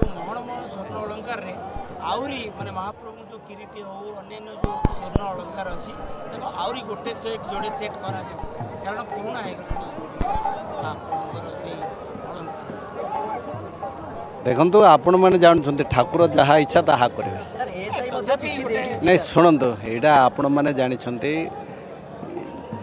ଯେଉଁ ମହଣ ମହଣ ସ୍ୱର୍ଣ୍ଣ ଅଳଙ୍କାରରେ ଆହୁରି ମାନେ ମହାପ୍ରଭୁ ଯେଉଁ କିରିଟି ହେଉ ଅନ୍ୟାନ୍ୟ ଯେଉଁ ସ୍ୱର୍ଣ୍ଣ ଅଳଙ୍କାର ଅଛି ତାକୁ ଆହୁରି ଗୋଟେ ସେଟ୍ ଯୋଡ଼େ ସେଟ୍ କରାଯାଉ କାରଣ ପୁରୁଣା ହେଇଗଲାଣି ମହାପ୍ରଭୁଙ୍କର ସେଇ ଅଳଙ୍କାର ଦେଖନ୍ତୁ ଆପଣମାନେ ଜାଣୁଛନ୍ତି ଠାକୁର ଯାହା ଇଚ୍ଛା ତାହା କରିବେ ନାଇଁ ଶୁଣନ୍ତୁ ଏଇଟା ଆପଣମାନେ ଜାଣିଛନ୍ତି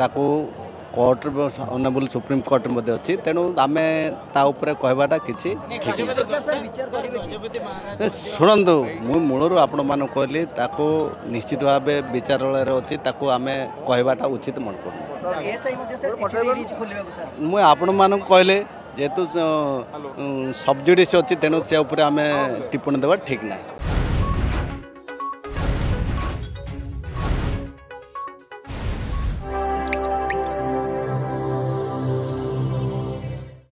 ତାକୁ কোর্ট অନେবল সুপ্রিম কোর্ট মধ্যে অছি তেণু আমি তা উপরে কহবাটা কিছু শুণন্তু মু মূলর আপন মানুষ কহিলি তাকে নিশ্চিত ভাবে বিচারালয়ের অছি তাকে আমি কহবাটা উচিত মনে করু মু আপন মানুষ কহিলে যেহেতু সবজুডিস অছি তেণু সে উপরে আমি টিপ্পণী দেওয়া ঠিক না